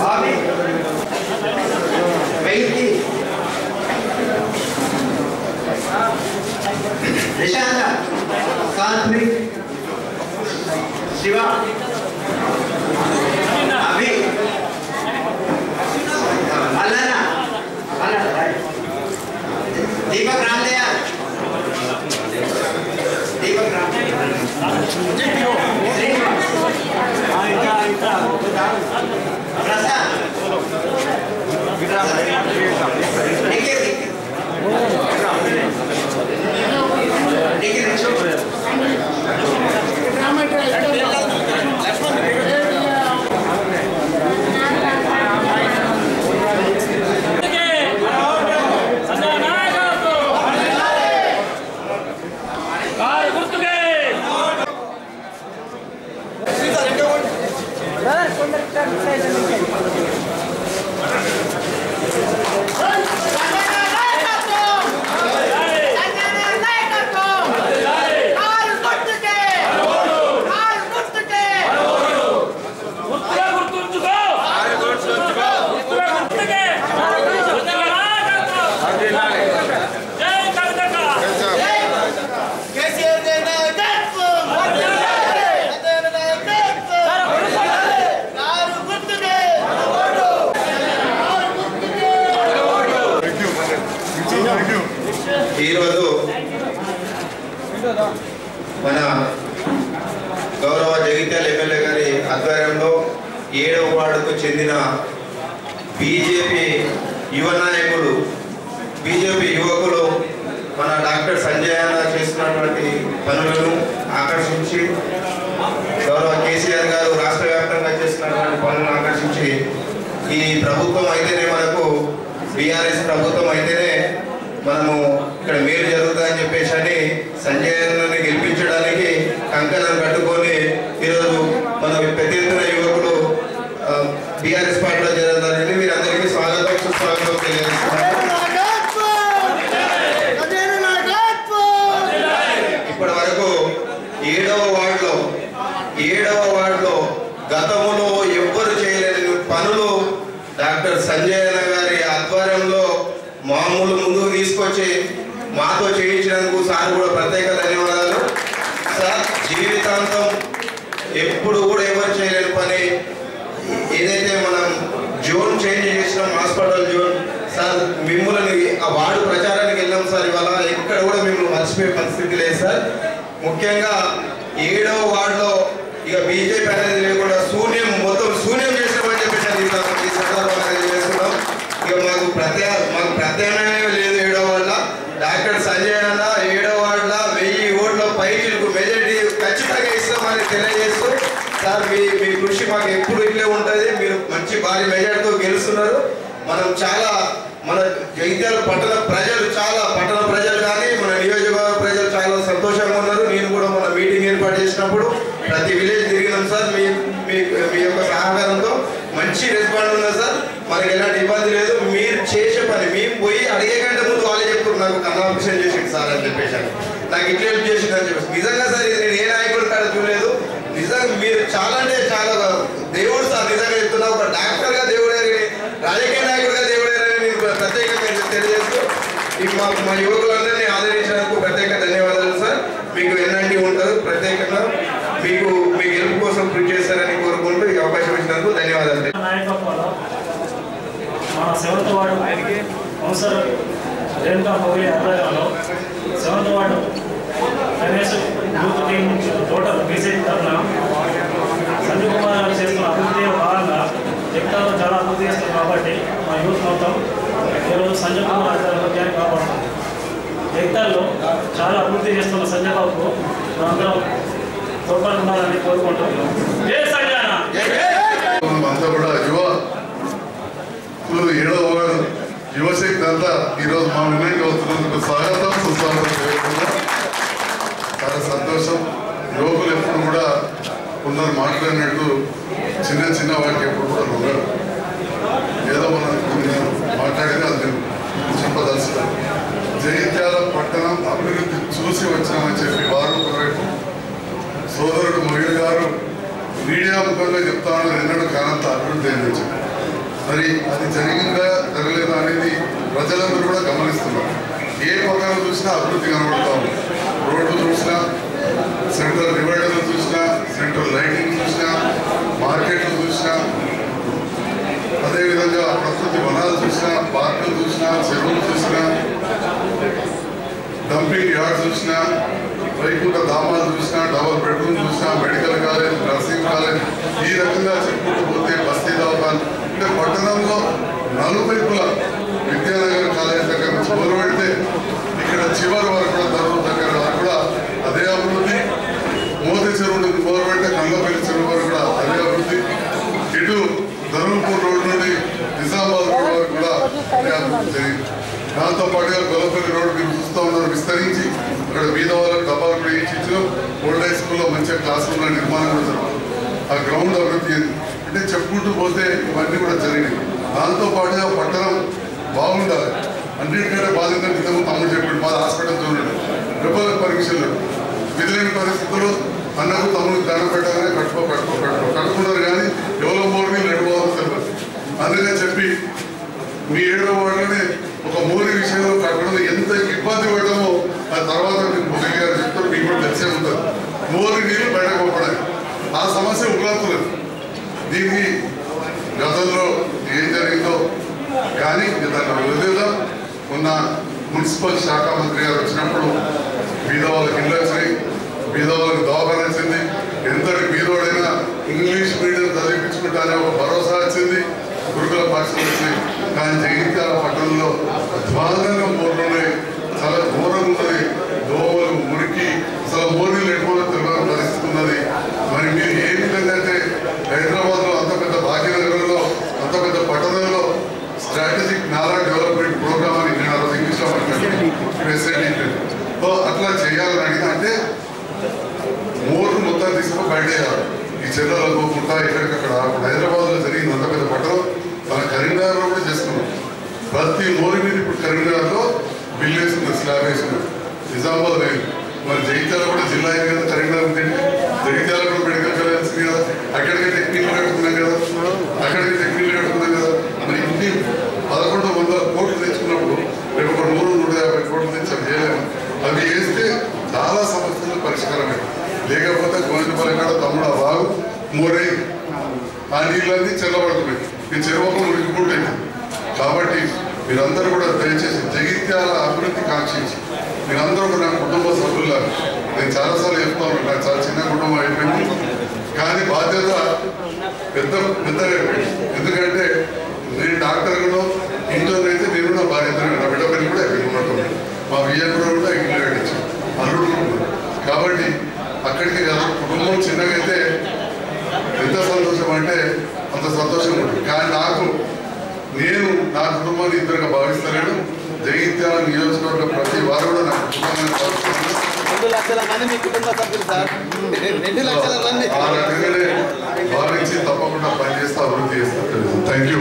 Bobby Venky Nishanta Satvik Shiva drama director ఏడవ వార్డుకు చెందిన బీజేపీ యువ నాయకులు బీజేపీ యువకులు మన డాక్టర్ సంజయ్ అన్న చేస్తున్నటువంటి పనులను ఆకర్షించి గౌరవ కేసీఆర్ గారు రాష్ట్ర వ్యాప్తంగా చేస్తున్నటువంటి పనులను ఆకర్షించి ఈ ప్రభుత్వం అయితేనే మనకు బీఆర్ఎస్ ప్రభుత్వం అయితేనే మనము ఇక్కడ మేలు జరుగుతుందని చెప్పేసి అని సంజయ్ అన్నని గెలిపించడానికి కంకణం కట్టుకొని ఈరోజు మన పెద్ద ఎత్తున యువకులు బీఆర్ఎస్ పార్టీలో చేరడానికి మీరందరికీ స్వాగతం తెలియజేస్తున్నాను ఇప్పటి వరకు ఏడవ వార్డులో ఏడవ వార్డులో గతంలో ఎవ్వరు చేయలేని పనులు డాక్టర్ సంజయ్ అన్న గారి ఆధ్వర్యంలో మామూలు ముందుకు తీసుకొచ్చి మాతో చేయించినందుకు సార్ కూడా ప్రత్యేక ధన్యవాదాలు. సార్ జీవితాంతం ఎప్పుడు కూడా ఎవరు చేయలేని పని. ఏదైతే మనం జోన్ చేంజ్ చేసినాం హాస్పిటల్ జోన్. సార్ మిమ్మల్ని ఆ వార్డు ప్రచారానికి వెళ్ళాం సార్ ఇవాళ. ఎక్కడ కూడా మిమ్మల్ని మర్చిపోయే పరిస్థితి లేదు సార్. ముఖ్యంగా ఏడవ వార్డులో ఇక బీజేపీ అనేది లేకుండా శూన్యం మొత్తం శూన్యం చేసినామని చెప్పేసి అది ఈ సందర్భంగా తెలియజేస్తున్నాం ఇక మాకు ప్రత్యా మాకు ప్రత్యామ్నాయం ఖచ్చితంగా తెలియజేస్తూ సార్ మీ మీ కృషి మాకు ఎప్పుడు ఇట్లే ఉంటుంది. మీరు మంచి భారీ మెజార్టీతో గెలుస్తున్నారు. మనం చాలా మన జగిత్యాల పట్టణ ప్రజలు చాలా పట్టణ ప్రజలు కానీ మన నియోజకవర్గ ప్రజలు చాలా సంతోషంగా ఉన్నారు. నేను కూడా మన మీటింగ్ ఏర్పాటు చేసినప్పుడు ప్రతి విలేజ్ తిరిగినాం సార్. మీ మీ మీ యొక్క సహకారంతో మంచి రెస్పాండ్ ఉన్నది సార్. మనకి ఎలాంటి ఇబ్బంది లేదు. మీరు చేసే పని మేము పోయి అడిగే కంటే ముందు వాళ్ళే చెప్తున్నారు. నాకు కన్ఆపరేషన్ చేసింది సార్ అని చెప్పేసి నాకు ఇట్లా హెల్ప్ చేసింది అని చెప్పేసి. నిజంగా సార్ ఇది నేను ఏ నాయకుడు కాడ చూడలేదు. నిజంగా మీరు చాలా అంటే చాలా దేవుడు సార్ నిజంగా చెప్తున్నా ఒక డాక్టర్గా దేవుడే రాజకీయ నాయకుడిగా దేవుడే నేను ప్రత్యేకంగా తెలియజేస్తూ ఈ మా మా యువకులందరినీ ఆదరించినందుకు ప్రత్యేక ధన్యవాదాలు సార్. మీకు ఎన్నంటి ఉంటారు ప్రత్యేకంగా మీకు మీ గెలుపు కోసం కృషి చేస్తారని కోరుకుంటూ ఈ అవకాశం ఇచ్చినందుకు ధన్యవాదాలు. నాయకత్వంలో మన seventh ward councillor Renuka Mogali ఆధ్వర్యంలో seventh ward Ramesh youth team total BJP తరఫున సంజయ్ కుమార్ చేస్తున్న అభివృద్ధిలో భాగంగా జగతాలో చాలా అభివృద్ధి చేస్తున్నారు కాబట్టి మా యూత్ మొత్తం ఈరోజు సంజయ్ కుమార్ ఆధ్వర్యంలో కాపాడుతుంది జగతాల్లో చాలా అభివృద్ధి చేస్తున్న సంజయ్ బాబుకు మనందరం తోడ్పాటు ఉండాలని కోరుకుంటున్నాం ఏ అంతా కూడా యువ ఏడవ యువశక్తి అంతా ఈరోజు మా వినాయక స్వాగతం సుస్వాగతం చేయకుండా చాలా సంతోషం యువకులు ఎప్పుడు కూడా కొందరు మాట్లాడినట్టు చిన్న చిన్న వాటికి ఎప్పుడు కూడా ఉండరు ఏదో మనం కొన్ని మాట్లాడితే అది నేను చెప్పదలుచుకోవాలి జగిత్యాల పట్టణం అభివృద్ధి చూ చూసి వచ్చామని చెప్పి వారు ఒకవైపు సోదరుడు మొగిల్ గారు సందర్భంగా ముఖంగా చెప్తా ఉన్నారు ఎన్నడూ కానంత అభివృద్ధి అయిందని మరి అది జరిగిందా జరగలేదా అనేది ప్రజలందరూ కూడా గమనిస్తున్నారు. ఏ పక్కన చూసినా అభివృద్ధి కనబడతా ఉంది. రోడ్లు చూసినా సెంట్రల్ డివైడర్లు చూసినా సెంట్రల్ లైటింగ్ చూసినా మార్కెట్లు చూసినా అదేవిధంగా ప్రకృతి వనాలు చూసినా పార్కులు చూసినా చెరువులు చూసినా డంపింగ్ యార్డ్ చూసినా వైకుంఠ ధామాలు చూసినా డబల్ బెడ్రూమ్ చూసినా మెడికల్ కాలేజ్ నర్సింగ్ కాలేజ్ ఈ రకంగా చెప్పుకుంటూ పోతే బస్తీ దవాఖాన్ అంటే పట్టణంలో నలువైపుల విద్యానగర్ కాలేజ్ దగ్గర నుంచి మొదలు పెడితే ఇక్కడ చివరి వరకు కూడా ధర్మం దగ్గర వరకు కూడా అదే అభివృద్ధి. మోదీ చెరువు నుంచి మొదలు పెడితే కంగపల్లి చెరువు వరకు కూడా అదే అభివృద్ధి. ఇటు ధర్మపూర్ రోడ్ నుండి నిజామాబాద్ రోడ్ వరకు కూడా అదే అభివృద్ధి జరిగింది. దాంతోపాటుగా గొల్లపల్లి రోడ్ మీరు చూస్తూ ఉన్నారు విస్తరించి అక్కడ బీద వాళ్ళకి డబ్బాలు కూడా ఇచ్చి ఓల్డ్ హై స్కూల్లో మంచిగా క్లాస్ రూమ్ల నిర్మాణం కూడా జరుగుతుంది ఆ గ్రౌండ్ అభివృద్ధి అంటే చెప్పుకుంటూ పోతే ఇవన్నీ కూడా జరిగినాయి. దాంతో పాటుగా పట్టణం బాగుండాలి. అన్నిటికంటే బాధ్యత ఇంతకు తమ్ముడు చెప్పాడు బాధ హాస్పిటల్ చూడండి. డబ్బుల పరీక్షలు. విధులేని పరిస్థితుల్లో అన్నకు తమ్ముడు దండం పెట్టగానే కట్టుకో కట్టుకో కట్టుకో. కట్టుకున్నారు కానీ ఎవరో మోరికి నడుపోవాలి తెలియదు అందుకని చెప్పి మీ ఏడో వాళ్ళని ఒక మూరి విషయంలో కట్టడం ఎంత ఇబ్బంది పడమో ఆ తర్వాత మీకు మురళి గారు చెప్తారు మీకు కూడా తెలిసే ఉంటుంది మోరి నీళ్ళు బయటకు పంపడానికి ఆ సమస్య ఉగ్రాతులేదు దీనికి గతంలో ఏం జరిగిందో కానీ దాన్ని వదిలేదాం ఉన్న మున్సిపల్ శాఖ మంత్రి గారు వచ్చినప్పుడు బీదవాళ్ళకి ఇల్లు వచ్చినాయి. బీదవాళ్ళకి దవాఖాన వచ్చింది. ఎంతటి బీదోడైనా ఇంగ్లీష్ మీడియం చదివించుకుంటానే ఒక భరోసా వచ్చింది. గురుకుల పాఠశాల వచ్చినాయి కానీ జగిత్యాల పట్టణంలో అధ్వానంగా మూర్లున్నాయి చాలా ఘోరంగా ఉన్నది. దోమలు మురికి అసలు మోరీలు ఎక్కువ తెలియని పరిస్థితి ఉన్నది మరి మీరు ఏ విధంగా అయితే హైదరాబాద్లో అంత పెద్ద భాగ్యనగరంలో అంత పెద్ద పట్టణంలో స్ట్రాటజిక్ నాలా డెవలప్మెంట్ ప్రోగ్రామ్ అని నేను ఆ రోజు ఇంగ్లీష్లో మాట్లాడాను సో అట్లా చేయాలని అడిగిన అంటే మోర్లు మొత్తం తీసుకుని బయటేయాలి ఈ చెల్లెలు పోకుండా ఎక్కడికక్కడ ఆగకుండా హైదరాబాద్లో జరిగింది అంత పెద్ద పట్టణం మన కరీంనగర్లో కూడా చేసుకున్నాం ప్రతి మోరి మీద ఇప్పుడు కరీంనగర్లో బిల్ వేసుకున్నారు స్లాబ్ నిజామాబాద్ లేదు మరి జగిత్యాల కూడా జిల్లా అయింది కదా కరీంనగర్ ఉంది. జగిత్యాల కూడా మెడికల్ కాలేజ్ వచ్చింది కదా. అక్కడికి టెక్నికల్ కట్టుకున్నాం కదా. అక్కడికి టెక్నికల్ కట్టుకున్నాం కదా. మరి ఇన్ని పదకొండు వందల కోట్లు తెచ్చుకున్నప్పుడు రేపు ఒక నూరు నూట యాభై కోట్లు తెచ్చి అవి చేయలేము. అవి వేస్తే చాలా సమస్యలు పరిష్కారమే. లేకపోతే గోవింద కాడ తమ్ముడు ఆ బాగు మోరై. ఆ నీళ్ళన్నీ చెల్లబడుతున్నాయి ఈ చెరువు ఉడికిపోతాయి కాబట్టి మీరందరూ కూడా దయచేసి జగిత్యాల అభివృద్ధి కాంక్షించి మీరందరూ కూడా నా కుటుంబ సభ్యుల నేను చాలాసార్లు చెప్తాను నాకు చాలా చిన్న కుటుంబం అయిపోయింది. కానీ బాధ్యత పెద్ద పెద్దగా అయిపోయింది ఎందుకంటే నేను డాక్టర్గా ఇంట్లో అయితే నేను కూడా బాధ్యత నా బిడ్డ పెళ్ళి కూడా అయిపోయింది ఉన్నట్టు మా విజయపురం కూడా ఇంట్లో కట్టించు అల్లుడు కాబట్టి అక్కడికి కదా కుటుంబం చిన్నగా అయితే ఎంత సంతోషం అంటే అంత సంతోషం ఉంటుంది. కానీ నాకు నేను నా కుటుంబాన్ని ఇద్దరుగా భావిస్తలేను. జగిత్యాల నియోజకవర్గ ప్రతి వారు కూడా నా రెండు లక్షల మంది మీ కుటుంబ సభ్యులు సార్. రెండు లక్షల మంది. ఆ రకంగానే భావించి తప్పకుండా పనిచేస్తా అభివృద్ధి చేస్తా. Thank you.